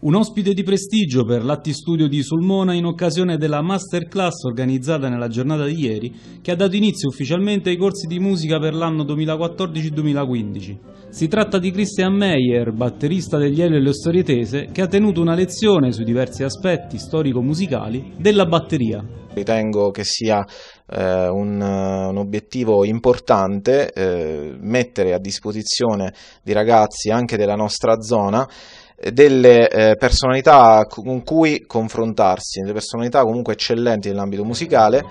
Un ospite di prestigio per l'Atti Studio di Sulmona in occasione della masterclass organizzata nella giornata di ieri che ha dato inizio ufficialmente ai corsi di musica per l'anno 2014-2015. Si tratta di Christian Meyer, batterista degli Elio e le Storie Tese, che ha tenuto una lezione sui diversi aspetti storico-musicali della batteria. Ritengo che sia eh, un, un, obiettivo importante eh, mettere a disposizione di ragazzi anche della nostra zona delle eh, personalità con cui confrontarsi, delle personalità comunque eccellenti nell'ambito musicale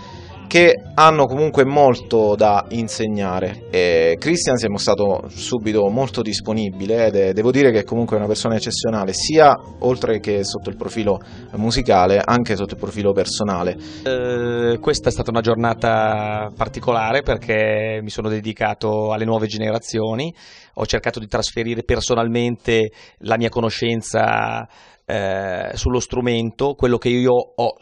che hanno comunque molto da insegnare. E Christian si è mostrato subito molto disponibile ed è, devo dire che è comunque una persona eccezionale, sia oltre che sotto il profilo musicale, anche sotto il profilo personale. Eh, questa è stata una giornata particolare perché mi sono dedicato alle nuove generazioni, ho cercato di trasferire personalmente la mia conoscenza eh, sullo strumento, quello che io ho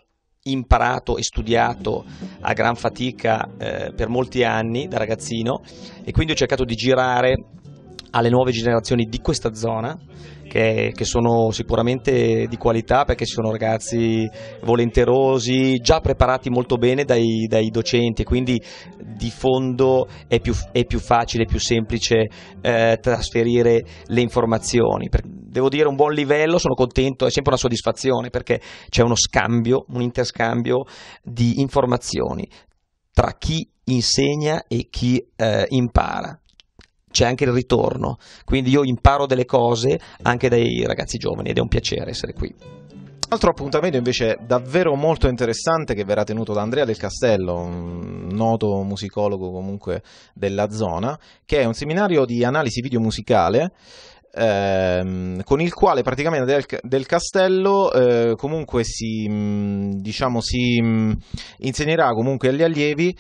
imparato e studiato a gran fatica eh, per molti anni da ragazzino e quindi ho cercato di girare alle nuove generazioni di questa zona che, che, sono sicuramente di qualità perché sono ragazzi volenterosi, già preparati molto bene dai, dai docenti quindi di fondo è più, è più facile, più semplice eh, trasferire le informazioni. Devo dire un buon livello, sono contento, è sempre una soddisfazione perché c'è uno scambio, un interscambio di informazioni tra chi insegna e chi eh, impara c'è anche il ritorno, quindi io imparo delle cose anche dai ragazzi giovani ed è un piacere essere qui. Altro appuntamento invece davvero molto interessante che verrà tenuto da Andrea del Castello, un noto musicologo comunque della zona, che è un seminario di analisi video musicale ehm, con il quale praticamente del, del Castello eh, comunque si, diciamo, si insegnerà comunque agli allievi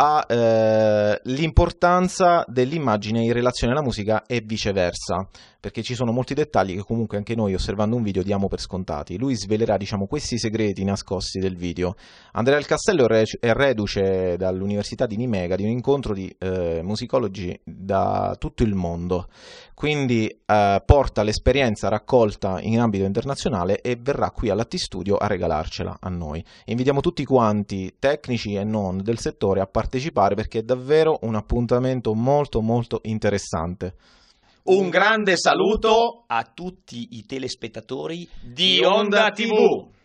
all'importanza eh, dell'immagine in relazione alla musica e viceversa, perché ci sono molti dettagli che comunque anche noi osservando un video diamo per scontati. Lui svelerà diciamo, questi segreti nascosti del video. Andrea del Castello è reduce dall'Università di Nimega di un incontro di eh, musicologi da tutto il mondo, quindi eh, porta l'esperienza raccolta in ambito internazionale e verrà qui all'Atti Studio a regalarcela a noi. Invitiamo tutti quanti, tecnici e non del settore, a partecipare perché è davvero un appuntamento molto molto interessante. Un grande saluto a tutti i telespettatori di Onda TV.